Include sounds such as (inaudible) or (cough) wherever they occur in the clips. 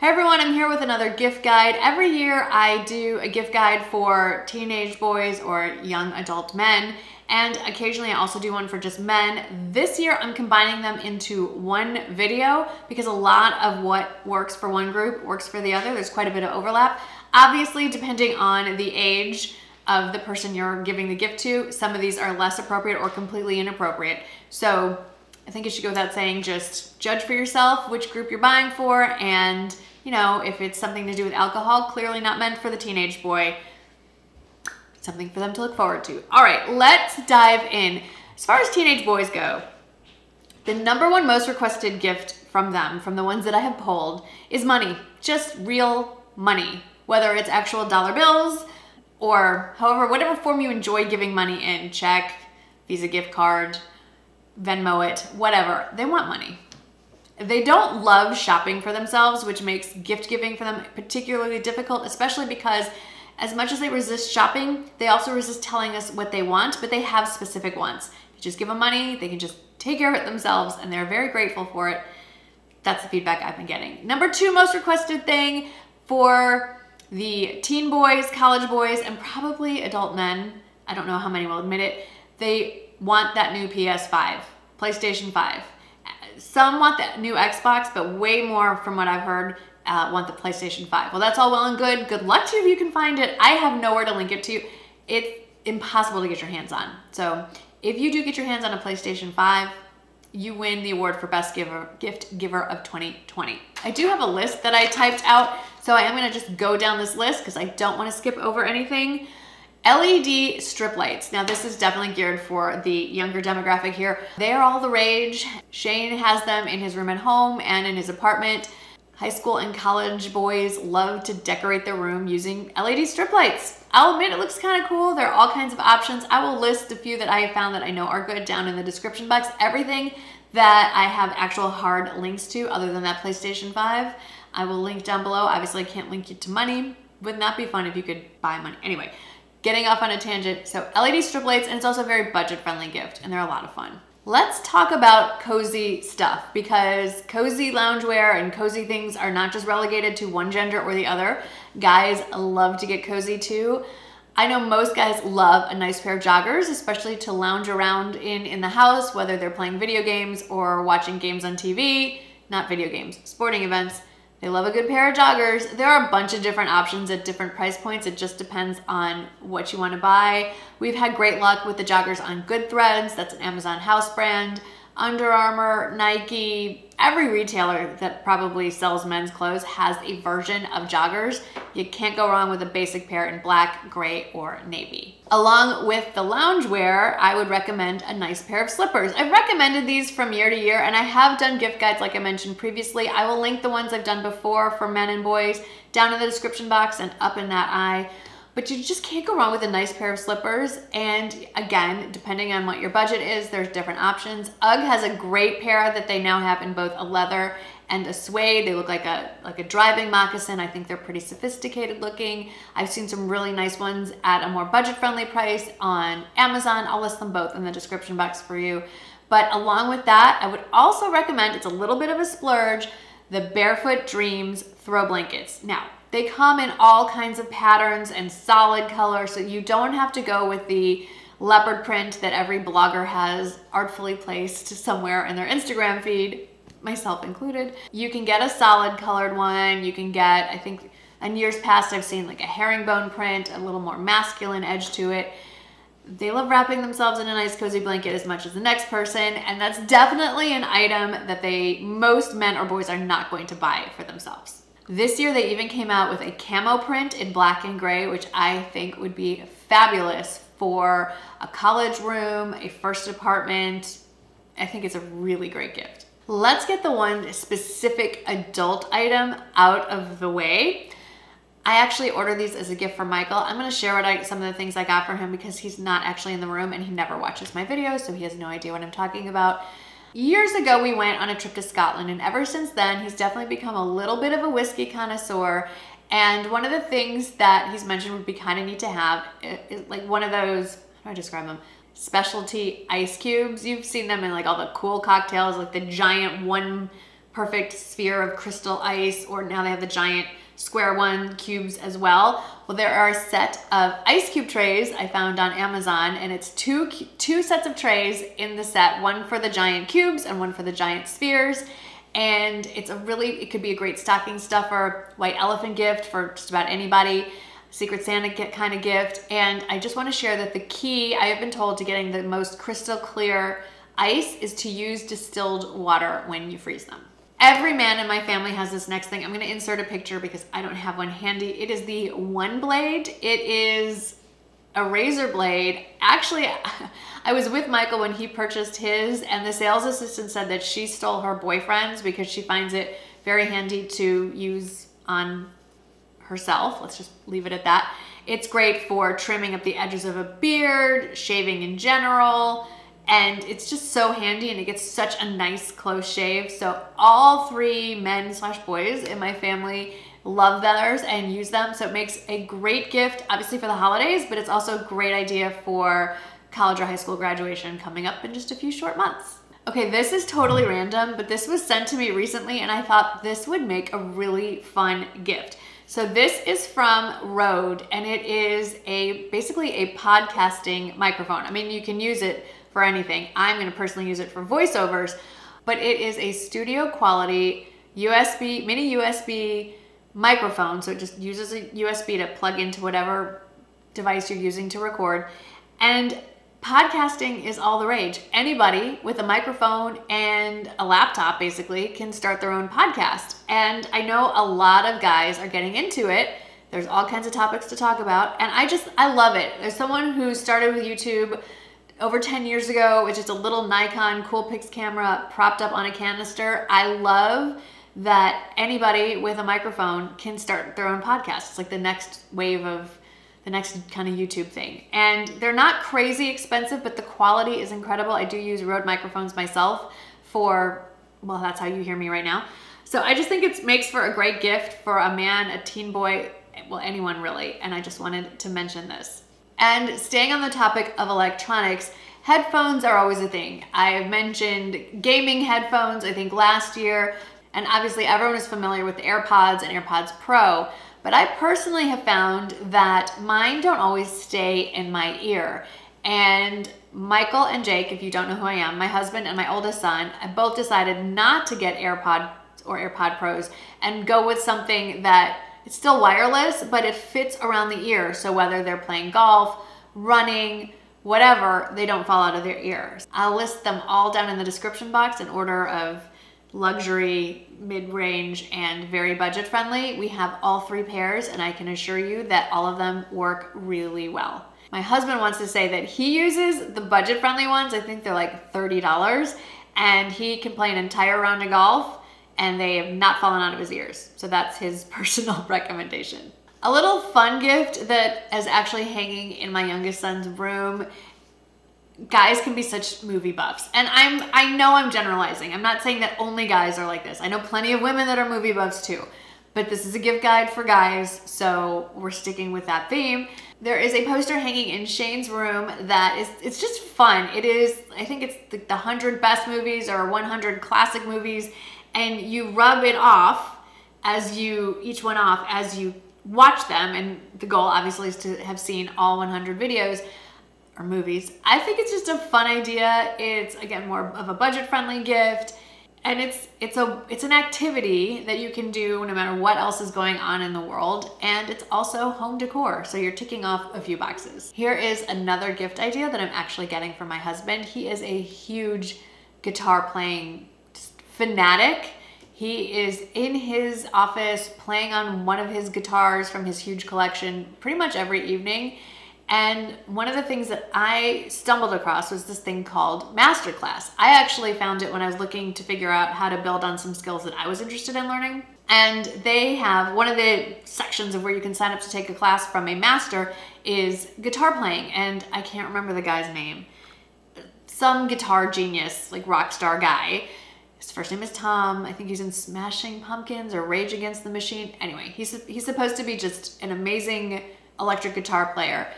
Hey everyone, I'm here with another gift guide. Every year I do a gift guide for teenage boys or young adult men, and occasionally I also do one for just men. This year I'm combining them into one video because a lot of what works for one group works for the other. There's quite a bit of overlap. Obviously, depending on the age of the person you're giving the gift to, some of these are less appropriate or completely inappropriate. So I think it should go without saying, just judge for yourself which group you're buying for and you know, if it's something to do with alcohol, clearly not meant for the teenage boy something for them to look forward to. All right, let's dive in. As far as teenage boys go, the number one most requested gift from them, from the ones that I have polled, is money. Just real money. Whether it's actual dollar bills or however, whatever form you enjoy giving money in, check, Visa gift card, Venmo it, whatever. They want money. They don't love shopping for themselves, which makes gift giving for them particularly difficult, especially because as much as they resist shopping, they also resist telling us what they want, but they have specific wants. You just give them money, they can just take care of it themselves, and they're very grateful for it. That's the feedback I've been getting. Number two most requested thing for the teen boys, college boys, and probably adult men, I don't know how many will admit it, they want that new PS5, PlayStation 5. Some want the new Xbox, but way more from what I've heard uh, want the PlayStation 5. Well, that's all well and good. Good luck to you if you can find it. I have nowhere to link it to. It's impossible to get your hands on. So if you do get your hands on a PlayStation 5, you win the award for best giver, gift giver of 2020. I do have a list that I typed out, so I am gonna just go down this list because I don't wanna skip over anything. LED strip lights. Now this is definitely geared for the younger demographic here. They are all the rage. Shane has them in his room at home and in his apartment. High school and college boys love to decorate their room using LED strip lights. I'll admit it looks kind of cool. There are all kinds of options. I will list a few that I have found that I know are good down in the description box. Everything that I have actual hard links to other than that PlayStation 5, I will link down below. Obviously, I can't link you to money. Wouldn't that be fun if you could buy money? Anyway, getting off on a tangent. So LED strip lights, and it's also a very budget friendly gift, and they're a lot of fun. Let's talk about cozy stuff because cozy loungewear and cozy things are not just relegated to one gender or the other. Guys love to get cozy too. I know most guys love a nice pair of joggers, especially to lounge around in in the house, whether they're playing video games or watching games on TV, not video games, sporting events. They love a good pair of joggers. There are a bunch of different options at different price points. It just depends on what you want to buy. We've had great luck with the joggers on Goodthreads. That's an Amazon house brand. Under Armour, Nike, every retailer that probably sells men's clothes has a version of joggers. You can't go wrong with a basic pair in black, gray, or navy. Along with the loungewear, I would recommend a nice pair of slippers. I've recommended these from year to year and I have done gift guides like I mentioned previously. I will link the ones I've done before for men and boys down in the description box and up in that eye but you just can't go wrong with a nice pair of slippers. And again, depending on what your budget is, there's different options. UGG has a great pair that they now have in both a leather and a suede. They look like a like a driving moccasin. I think they're pretty sophisticated looking. I've seen some really nice ones at a more budget-friendly price on Amazon. I'll list them both in the description box for you. But along with that, I would also recommend, it's a little bit of a splurge, the Barefoot Dreams throw blankets. Now, they come in all kinds of patterns and solid color, so you don't have to go with the leopard print that every blogger has artfully placed somewhere in their Instagram feed, myself included. You can get a solid colored one. You can get, I think in years past, I've seen like a herringbone print, a little more masculine edge to it. They love wrapping themselves in a nice cozy blanket as much as the next person, and that's definitely an item that they, most men or boys are not going to buy for themselves. This year they even came out with a camo print in black and gray, which I think would be fabulous for a college room, a first apartment. I think it's a really great gift. Let's get the one specific adult item out of the way. I actually ordered these as a gift for Michael. I'm gonna share what I, some of the things I got for him because he's not actually in the room and he never watches my videos, so he has no idea what I'm talking about. Years ago, we went on a trip to Scotland, and ever since then, he's definitely become a little bit of a whiskey connoisseur. And one of the things that he's mentioned would be kind of neat to have is like one of those, how do I describe them? Specialty ice cubes. You've seen them in like all the cool cocktails, like the giant one perfect sphere of crystal ice, or now they have the giant square one cubes as well. Well, there are a set of ice cube trays I found on Amazon, and it's two, two sets of trays in the set, one for the giant cubes and one for the giant spheres. And it's a really, it could be a great stocking stuffer, white elephant gift for just about anybody. Secret Santa kind of gift. And I just want to share that the key, I have been told, to getting the most crystal clear ice is to use distilled water when you freeze them. Every man in my family has this next thing. I'm gonna insert a picture because I don't have one handy. It is the One Blade. It is a razor blade. Actually, (laughs) I was with Michael when he purchased his and the sales assistant said that she stole her boyfriend's because she finds it very handy to use on herself. Let's just leave it at that. It's great for trimming up the edges of a beard, shaving in general, and it's just so handy and it gets such a nice close shave. So all three men slash boys in my family love theirs and use them. So it makes a great gift, obviously for the holidays, but it's also a great idea for college or high school graduation coming up in just a few short months. Okay, this is totally random, but this was sent to me recently and I thought this would make a really fun gift. So this is from Rode and it is a basically a podcasting microphone. I mean, you can use it for anything. I'm gonna personally use it for voiceovers, but it is a studio quality USB, mini USB microphone. So it just uses a USB to plug into whatever device you're using to record. And podcasting is all the rage. Anybody with a microphone and a laptop basically can start their own podcast. And I know a lot of guys are getting into it. There's all kinds of topics to talk about. And I just, I love it. There's someone who started with YouTube over 10 years ago with just a little Nikon Coolpix camera propped up on a canister. I love that anybody with a microphone can start their own podcast. It's like the next wave of the next kind of YouTube thing. And they're not crazy expensive, but the quality is incredible. I do use Rode microphones myself for, well, that's how you hear me right now. So I just think it makes for a great gift for a man, a teen boy, well, anyone really. And I just wanted to mention this. And staying on the topic of electronics, headphones are always a thing. I have mentioned gaming headphones, I think last year, and obviously everyone is familiar with AirPods and AirPods Pro, but I personally have found that mine don't always stay in my ear. And Michael and Jake, if you don't know who I am, my husband and my oldest son, both decided not to get AirPod or AirPod Pros and go with something that it's still wireless, but it fits around the ear. So whether they're playing golf, running, whatever, they don't fall out of their ears. I'll list them all down in the description box in order of luxury, mid-range, and very budget friendly. We have all three pairs and I can assure you that all of them work really well. My husband wants to say that he uses the budget friendly ones. I think they're like $30 and he can play an entire round of golf and they have not fallen out of his ears. So that's his (laughs) personal recommendation. A little fun gift that is actually hanging in my youngest son's room. Guys can be such movie buffs. And I'm I know I'm generalizing. I'm not saying that only guys are like this. I know plenty of women that are movie buffs too. But this is a gift guide for guys, so we're sticking with that theme. There is a poster hanging in Shane's room that is, it's just fun. It is, I think it's the, the 100 best movies or 100 classic movies and you rub it off as you, each one off as you watch them. And the goal obviously is to have seen all 100 videos or movies. I think it's just a fun idea. It's again, more of a budget friendly gift. And it's it's a it's an activity that you can do no matter what else is going on in the world and it's also home decor so you're ticking off a few boxes. Here is another gift idea that I'm actually getting for my husband. He is a huge guitar playing fanatic. He is in his office playing on one of his guitars from his huge collection pretty much every evening. And one of the things that I stumbled across was this thing called Masterclass. I actually found it when I was looking to figure out how to build on some skills that I was interested in learning. And they have one of the sections of where you can sign up to take a class from a master is guitar playing. And I can't remember the guy's name. Some guitar genius, like rock star guy his first name is Tom. I think he's in Smashing Pumpkins or Rage Against the Machine. Anyway, he's, he's supposed to be just an amazing electric guitar player.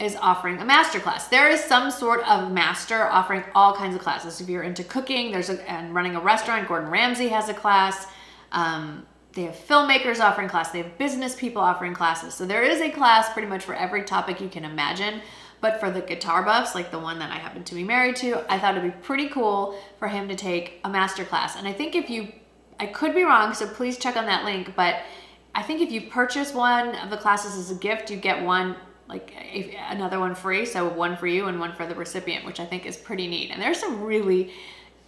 is offering a master class. There is some sort of master offering all kinds of classes. If you're into cooking, there's a, and running a restaurant, Gordon Ramsay has a class. Um, they have filmmakers offering classes. They have business people offering classes. So there is a class pretty much for every topic you can imagine. But for the guitar buffs, like the one that I happen to be married to, I thought it'd be pretty cool for him to take a master class. And I think if you, I could be wrong, so please check on that link, but I think if you purchase one of the classes as a gift, you get one like another one free. So one for you and one for the recipient, which I think is pretty neat. And there's some really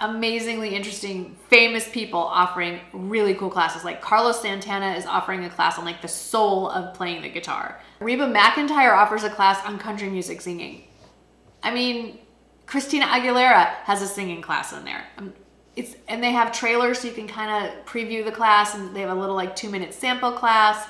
amazingly interesting, famous people offering really cool classes. Like Carlos Santana is offering a class on like the soul of playing the guitar. Reba McEntire offers a class on country music singing. I mean, Christina Aguilera has a singing class in there. Um, it's and they have trailers so you can kind of preview the class and they have a little like two minute sample class.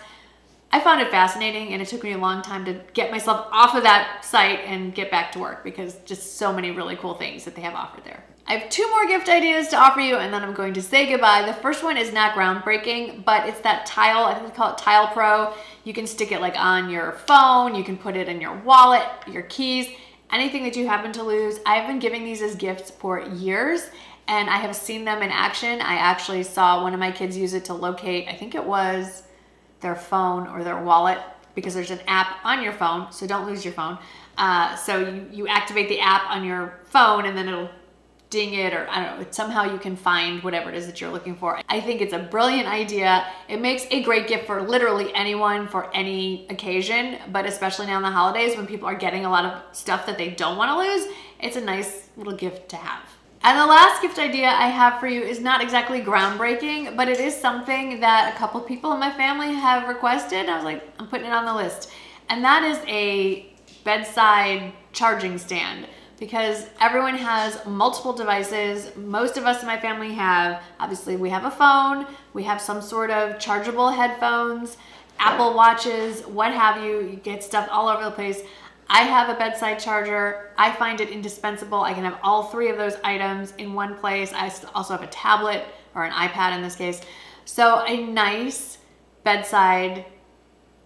I found it fascinating and it took me a long time to get myself off of that site and get back to work because just so many really cool things that they have offered there. I have two more gift ideas to offer you and then I'm going to say goodbye. The first one is not groundbreaking, but it's that tile, I think they call it Tile Pro. You can stick it like on your phone, you can put it in your wallet, your keys, anything that you happen to lose. I've been giving these as gifts for years and I have seen them in action. I actually saw one of my kids use it to locate, I think it was their phone or their wallet because there's an app on your phone, so don't lose your phone. Uh, so you, you activate the app on your phone and then it'll ding it or I don't know, somehow you can find whatever it is that you're looking for. I think it's a brilliant idea. It makes a great gift for literally anyone for any occasion, but especially now in the holidays when people are getting a lot of stuff that they don't want to lose, it's a nice little gift to have. And the last gift idea I have for you is not exactly groundbreaking, but it is something that a couple people in my family have requested. I was like, I'm putting it on the list. And that is a bedside charging stand because everyone has multiple devices. Most of us in my family have, obviously we have a phone, we have some sort of chargeable headphones, Apple watches, what have you, you get stuff all over the place. I have a bedside charger. I find it indispensable. I can have all three of those items in one place. I also have a tablet or an iPad in this case. So a nice bedside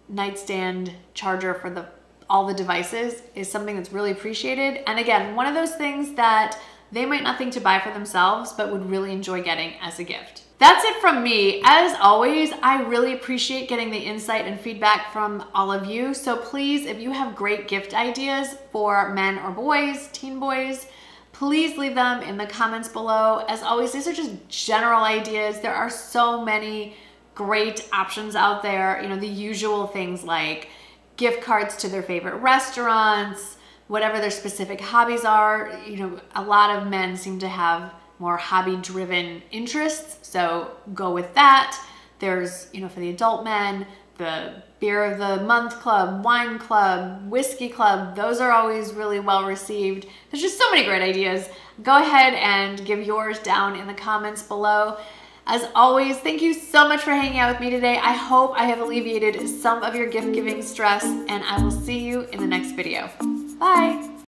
nightstand charger for the all the devices is something that's really appreciated. And again, one of those things that they might not think to buy for themselves, but would really enjoy getting as a gift. That's it from me. As always, I really appreciate getting the insight and feedback from all of you. So please, if you have great gift ideas for men or boys, teen boys, please leave them in the comments below. As always, these are just general ideas. There are so many great options out there. You know, the usual things like gift cards to their favorite restaurants, whatever their specific hobbies are. You know, a lot of men seem to have more hobby driven interests, so go with that. There's, you know, for the adult men, the beer of the month club, wine club, whiskey club, those are always really well received. There's just so many great ideas. Go ahead and give yours down in the comments below. As always, thank you so much for hanging out with me today. I hope I have alleviated some of your gift giving stress and I will see you in the next video. Bye.